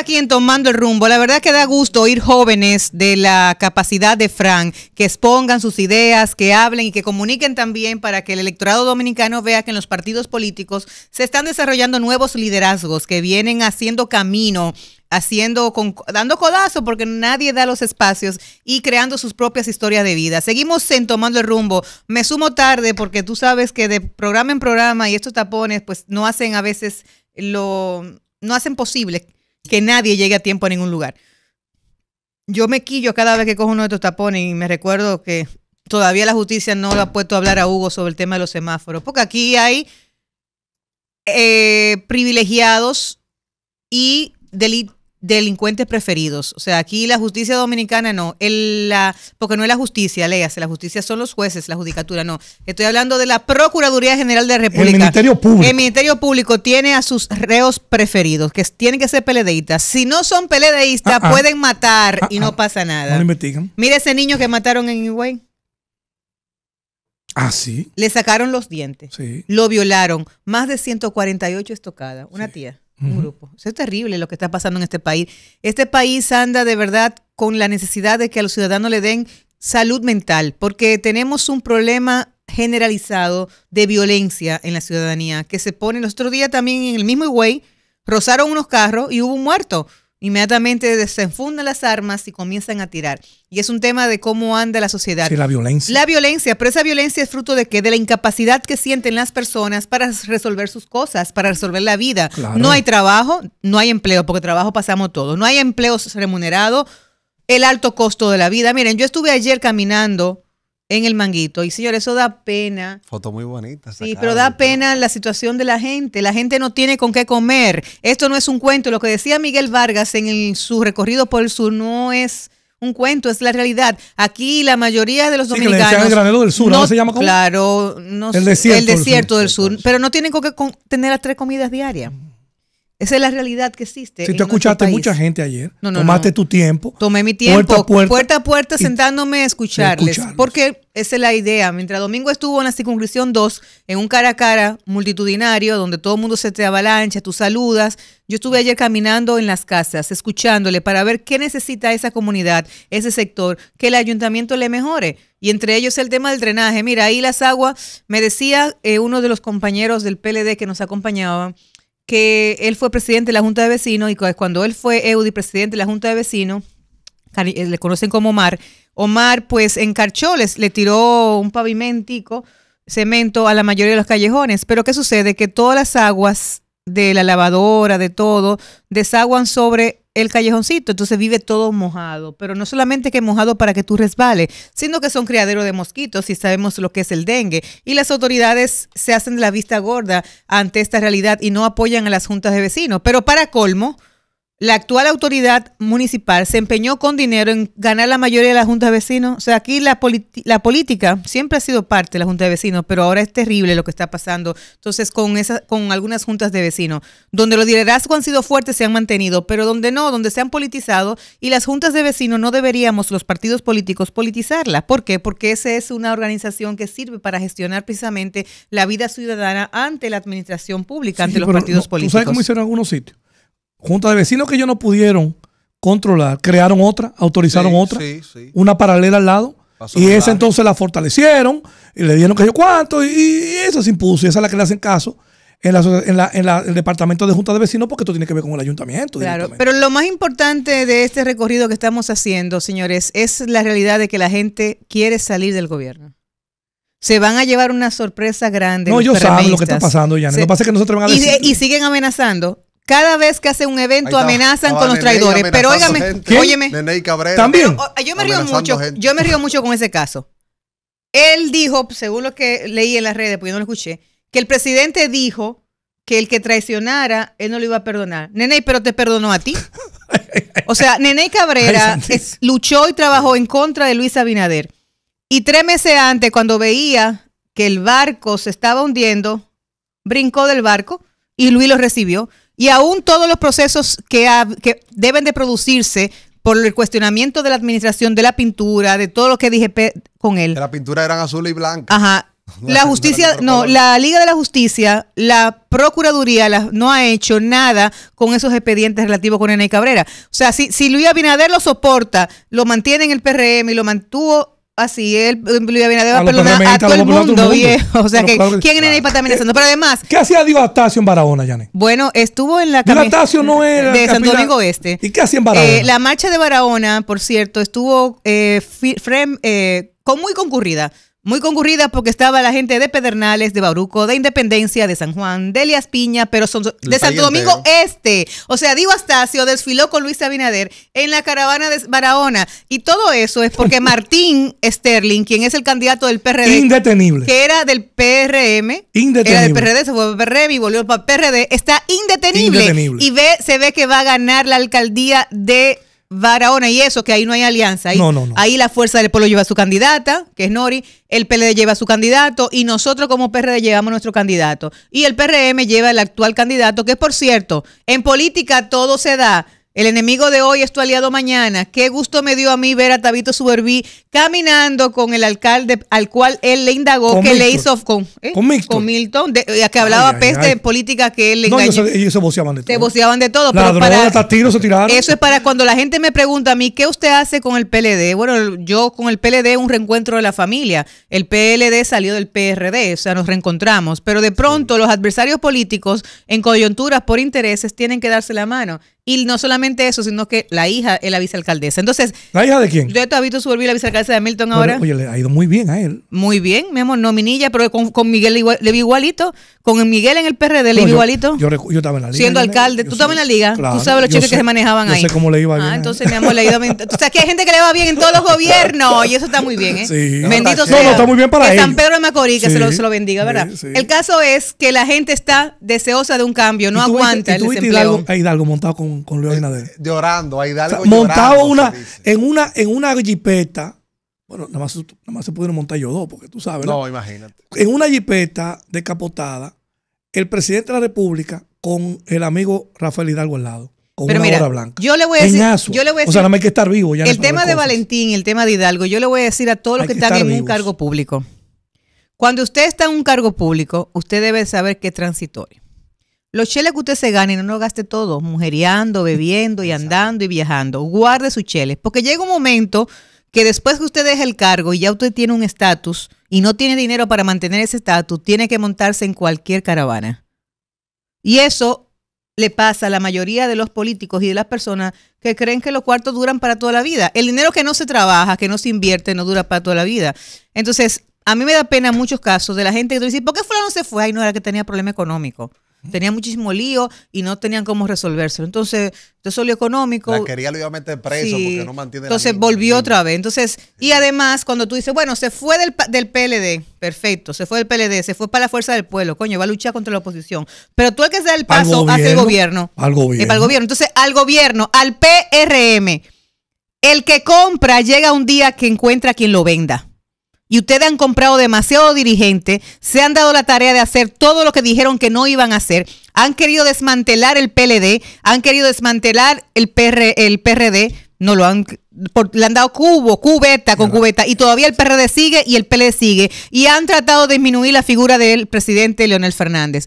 aquí en Tomando el Rumbo. La verdad que da gusto oír jóvenes de la capacidad de Fran que expongan sus ideas, que hablen y que comuniquen también para que el electorado dominicano vea que en los partidos políticos se están desarrollando nuevos liderazgos que vienen haciendo camino haciendo dando codazo porque nadie da los espacios y creando sus propias historias de vida. Seguimos en tomando el rumbo. Me sumo tarde porque tú sabes que de programa en programa y estos tapones pues no hacen a veces lo no hacen posible que nadie llegue a tiempo a ningún lugar. Yo me quillo cada vez que cojo uno de estos tapones y me recuerdo que todavía la justicia no lo ha puesto a hablar a Hugo sobre el tema de los semáforos, porque aquí hay eh, privilegiados y delitos delincuentes preferidos. O sea, aquí la justicia dominicana no, el, la, porque no es la justicia, léase, la justicia son los jueces, la judicatura no. Estoy hablando de la Procuraduría General de la República. El Ministerio Público. El Ministerio Público tiene a sus reos preferidos, que tienen que ser peledeístas. Si no son peledeístas, Ah, ah. pueden matar Ah, y no pasa No nada. lo investigan. Mire ese niño que mataron en Higüey. Ah, sí. Le sacaron los dientes. Sí. Lo violaron. Más de 148 estocadas. Una tía, un grupo. Eso es terrible lo que está pasando en este país. Este país anda de verdad con la necesidad de que a los ciudadanos le den salud mental, porque tenemos un problema generalizado de violencia en la ciudadanía que se pone. El otro día también en el mismo Higüey rozaron unos carros y hubo un muerto. Inmediatamente desenfundan las armas y comienzan a tirar. Y es un tema de cómo anda la sociedad. Sí, la violencia. La violencia, pero esa violencia es fruto de qué? De la incapacidad que sienten las personas para resolver sus cosas, para resolver la vida. Claro. No hay trabajo, no hay empleo, porque trabajo pasamos todos. No hay empleos remunerados, el alto costo de la vida. Miren, yo estuve ayer caminando en el manguito y señores, eso da pena. Foto muy bonita. Sí, pero da pena la situación de la gente. La gente no tiene con qué comer. Esto no es un cuento. Lo que decía Miguel Vargas en el- su recorrido por el sur no es un cuento, es la realidad. Aquí la mayoría de los Sí, que le dominicanos. el granero del sur, no- ¿ahora se llama cómo? Claro, no El desierto el del desierto sur. del sur. Pero no tienen con qué con- tener las tres comidas diarias. Esa es la realidad que existe. Si tú escuchaste mucha gente ayer, No, no, tomaste no. tu tiempo. Tomé mi tiempo, Puerta a puerta. y- sentándome a escucharles. Porque esa es la idea. Mientras Domingo estuvo en la circunscripción 2, en un cara a cara multitudinario, donde todo el mundo se te avalancha, tú saludas. Yo estuve ayer caminando en las casas, escuchándole para ver qué necesita esa comunidad, ese sector, que el ayuntamiento le mejore. Y entre ellos el tema del drenaje. Mira, ahí las aguas, me decía eh, uno de los compañeros del PLD que nos acompañaban, que él fue presidente de la Junta de Vecinos y cu- cuando él fue Eudi presidente de la Junta de Vecinos, eh, le conocen como Omar, Omar pues encarchó, les, le tiró un pavimentico, cemento a la mayoría de los callejones. Pero ¿qué sucede? Que todas las aguas de la lavadora, de todo, desaguan sobre el callejoncito, entonces vive todo mojado, pero no solamente que mojado para que tú resbales, sino que son criaderos de mosquitos y sabemos lo que es el dengue. Y las autoridades se hacen la vista gorda ante esta realidad y no apoyan a las juntas de vecinos. Pero para colmo, la actual autoridad municipal se empeñó con dinero en ganar la mayoría de la Junta de Vecinos. O sea, aquí la, la política siempre ha sido parte de la Junta de Vecinos, pero ahora es terrible lo que está pasando. Entonces, con, esa, con algunas juntas de vecinos, donde los liderazgos han sido fuertes, se han mantenido, pero donde no, donde se han politizado, y las juntas de vecinos no deberíamos, los partidos políticos, politizarlas. ¿Por qué? Porque esa es una organización que sirve para gestionar precisamente la vida ciudadana ante la administración pública, ante los partidos no, políticos. ¿Tú sabes cómo hicieron algunos sitios? Junta de vecinos que ellos no pudieron controlar, crearon otra, autorizaron Sí, otra, sí, sí. una paralela al lado. Pasó y esa entonces la fortalecieron y le dieron que yo cuánto y, y eso se impuso. Y esa es la que le hacen caso en, la, en, la- en la- el departamento de junta de vecinos porque esto tiene que ver con el ayuntamiento. Claro, pero lo más importante de este recorrido que estamos haciendo, señores, es la realidad de que la gente quiere salir del gobierno. Se van a llevar una sorpresa grande. no, los ellos saben lo que está pasando, ya. Se- Lo que pasa es que nosotros van a y, decir. de- y siguen amenazando. Cada vez que hacen un evento amenazan con los Nene traidores. Pero óigame, óyeme, Nene Cabrera. También. pero, yo me río mucho, gente. yo me río mucho con ese caso. Él dijo, según lo que leí en las redes, porque yo no lo escuché, que el presidente dijo que el que traicionara, él no lo iba a perdonar. Nene, pero te perdonó a ti. O sea, Nene Cabrera es- luchó y trabajó en contra de Luis Abinader. Y tres meses antes, cuando veía que el barco se estaba hundiendo, brincó del barco y Luis lo recibió. Y aún todos los procesos que, ha- que deben de producirse por el cuestionamiento de la administración de la pintura, de todo lo que dije con él. La pintura eran azul y blanca. Ajá. la justicia, no, la Liga de la Justicia, la Procuraduría la, no ha hecho nada con esos expedientes relativos con Nene Cabrera. O sea, si, si Luis Abinader lo soporta, lo mantiene en el PRM y lo mantuvo así, él, Luis Abinader va a perdonar a todo el mundo, viejo. O sea, que, ¿quién Nene para amenazando? Pero además... ¿Qué hacía Dios Astacio en Barahona, Janet? Bueno, estuvo en la... Astacio no era... De Santo Domingo Este. ¿Y qué hacía en Barahona? Eh, la marcha de Barahona, por cierto, estuvo eh, frem, eh, con muy concurrida. Muy concurrida porque estaba la gente de Pedernales, de Bauruco, de Independencia, de San Juan, de Elias Piña, pero son de Santo Domingo Este. O sea, Diego Astacio desfiló con Luis Abinader en la caravana de Barahona. Y todo eso es porque Martín Sterling, quien es el candidato del PRD. Indetenible. Que era del PRM. Indetenible. Era del PRD, se fue al PRM y volvió para el PRD. Está indetenible. Indetenible. Y ve, se ve que va a ganar la alcaldía de Barahona y eso, que ahí no hay alianza. Ahí, no, no, no. ahí la Fuerza del Pueblo lleva a su candidata, que es Nori, el PLD lleva a su candidato y nosotros como PRD llevamos nuestro candidato. Y el PRM lleva el actual candidato, que por cierto, en política todo se da el enemigo de hoy es tu aliado mañana. Qué gusto me dio a mí ver a Tabito Suberví caminando con el alcalde al cual él le indagó que le hizo con, ¿eh? con Milton, con Milton de, que hablaba peste de política que él le no, engañó. ellos, se voceaban de todo. Se voceaban de todo. La droga, hasta tiros se tiraron. Eso es para cuando la gente me pregunta a mí, ¿qué usted hace con el PLD? Bueno, yo con el PLD un reencuentro de la familia. El PLD salió del PRD, o sea, nos reencontramos. Pero de pronto los adversarios políticos en coyunturas por intereses tienen que darse la mano. Y no solamente eso, sino que la hija es la vicealcaldesa. Entonces. ¿La hija de quién? Yo te visto subir la vicealcaldesa de Milton ahora. Oye, le ha ido muy bien a él. Muy bien, mi amor, no minilla, pero con, con Miguel le vi igualito. Con Miguel en el PRD le vi igualito. Yo, yo, estaba en la liga. Siendo alcalde. ¿Tú estabas en la liga? Tú sabes los cheques que se manejaban yo ahí. Sé cómo le iba bien. Ah, entonces, mi amor, le ha ido bien. Tú sabes que hay gente que le va bien en todos los gobiernos. Y eso está muy bien, ¿eh? Sí. Bendito sea. No, no, está muy bien para que él. San Pedro de Macorís, que se, lo, se, lo, bendiga, ¿verdad? Sí, el caso es que la gente está deseosa de un cambio, no aguanta el desempleo. Hidalgo montado con, con Luis Abinader llorando, ahí Hidalgo montado una, en una en una jipeta. Bueno, nada más, nada más se pudieron montar yo dos, porque tú sabes. No, imagínate. En una jipeta descapotada, el presidente de la República con el amigo Rafael Hidalgo al lado. Con Pero una mira, hora blanca. yo le voy a decir, yo le voy a decir, o sea, nada más hay que estar vivo. Ya el tema de Valentín y el tema de Hidalgo, yo le voy a decir a todos los que, que están en vivos. un cargo público. Cuando usted está en un cargo público, usted debe saber que es transitorio. Los cheles que usted se gane, no lo gaste todo, mujeriando, bebiendo y andando y viajando. Guarde sus cheles, porque llega un momento que después que usted deje el cargo y ya usted tiene un estatus y no tiene dinero para mantener ese estatus, tiene que montarse en cualquier caravana. Y eso le pasa a la mayoría de los políticos y de las personas que creen que los cuartos duran para toda la vida. El dinero que no se trabaja, que no se invierte, no dura para toda la vida. Entonces, a mí me da pena muchos casos de la gente que dice, ¿por qué fulano se fue? Ay, no era que tenía problema económico. Tenía muchísimo lío y no tenían cómo resolvérselo. Entonces, eso lío económico. La quería lo iba a meter preso sí, porque no mantiene Entonces la volvió otra vez. Entonces, y además, cuando tú dices, bueno, se fue del, del PLD, perfecto, se fue del PLD, se fue para la fuerza del pueblo, coño, va a luchar contra la oposición. Pero tú el que se da el paso hacia el gobierno. Al gobierno. Eh, para el gobierno. Entonces, al gobierno, al PRM, el que compra llega un día que encuentra quien lo venda y ustedes han comprado demasiado dirigente, se han dado la tarea de hacer todo lo que dijeron que no iban a hacer, han querido desmantelar el PLD, han querido desmantelar el, PR, el PRD, no lo han, por, le han dado cubo, cubeta con cubeta, y todavía el PRD sigue y el PLD sigue, y han tratado de disminuir la figura del presidente Leonel Fernández.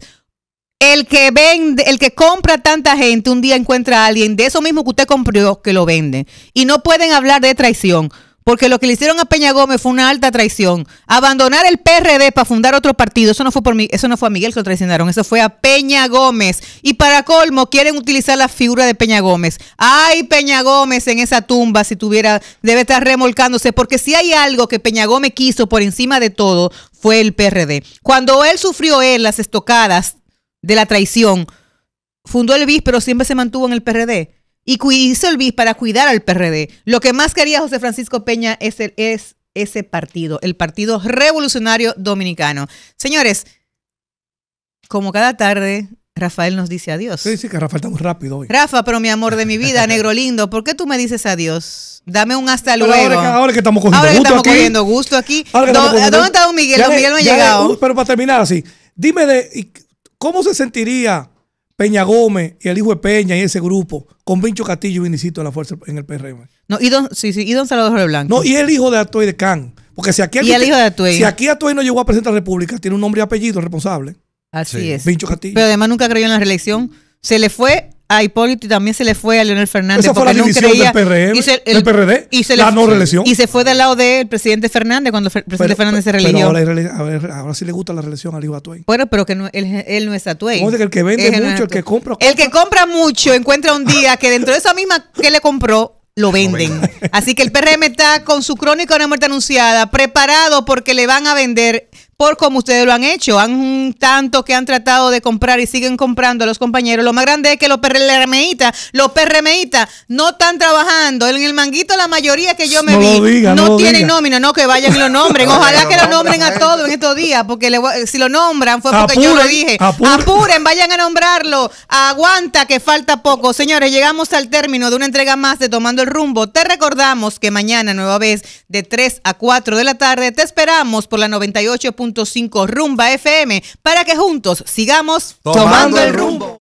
El que vende, el que compra tanta gente, un día encuentra a alguien de eso mismo que usted compró que lo vende. Y no pueden hablar de traición. Porque lo que le hicieron a Peña Gómez fue una alta traición. Abandonar el PRD para fundar otro partido, eso no fue por mí, eso no fue a Miguel que lo traicionaron, eso fue a Peña Gómez. Y para colmo, quieren utilizar la figura de Peña Gómez. Ay, Peña Gómez en esa tumba, si tuviera, debe estar remolcándose, porque si hay algo que Peña Gómez quiso por encima de todo, fue el PRD. Cuando él sufrió él las estocadas de la traición, fundó el BIS, pero siempre se mantuvo en el PRD y hizo el BIS para cuidar al PRD. Lo que más quería José Francisco Peña es, el, es ese partido, el Partido Revolucionario Dominicano. Señores, como cada tarde, Rafael nos dice adiós. Sí, sí, que Rafael está muy rápido hoy. Rafa, pero mi amor de mi vida, negro lindo, ¿por qué tú me dices adiós? Dame un hasta luego. Ahora que, ahora que estamos cogiendo Ahora que gusto estamos aquí. cogiendo gusto aquí. Ahora que ¿Dó- estamos cogiendo- ¿Dónde está Don Miguel? Ya Don Miguel no ha llegado. uh, pero para terminar así, dime de cómo se sentiría Peña Gómez y el hijo de Peña y ese grupo con Vincho Castillo y Vinicito en la fuerza en el PRM. No, y don, sí, sí, y don Salvador Blanco. No, y el hijo de Atoy de Can. Porque si aquí, Y el hijo de Atuey. si aquí Atuey no llegó a presidente de la República, tiene un nombre y apellido responsable. Así Sí. es. Vincho Castillo. Pero además nunca creyó en la reelección. Se le fue a Hipólito y también se le fue a Leonel Fernández. Esa fue la no división creía- del PRM, y se- del PRD, y se la le- no reelección. Y se fue del lado del presidente Fernández cuando el presidente Pero- Fernández se religió. ahora, sí le gusta la reelección al de Atuey. Bueno, pero que no- él, él no es Atuey. ¿Cómo es que el que vende es mucho, el que compra, El que compra mucho encuentra un día que dentro de esa misma que le compró, lo venden. Así que el PRM está con su crónica de una muerte anunciada, preparado porque le van a vender por como ustedes lo han hecho. Han tanto que han tratado de comprar y siguen comprando a los compañeros. Lo más grande es que los PRMistas, los PRMistas no están trabajando. En el manguito la mayoría que yo me No vi diga, no lo tienen nómina, no que vayan y lo nombren. No, Ojalá no, que lo no, nombren a no, todos en estos días, porque le si lo nombran fue porque yo lo dije. apuren. Apuren, vayan a nombrarlo. Aguanta que falta poco. Señores, llegamos al término de una entrega más de Tomando el Rumbo. Te recordamos que mañana, nueva vez, de 3 a 4 de la tarde, te esperamos por la 98.5 Rumba FM para que juntos sigamos Tomando tomando, el rumbo.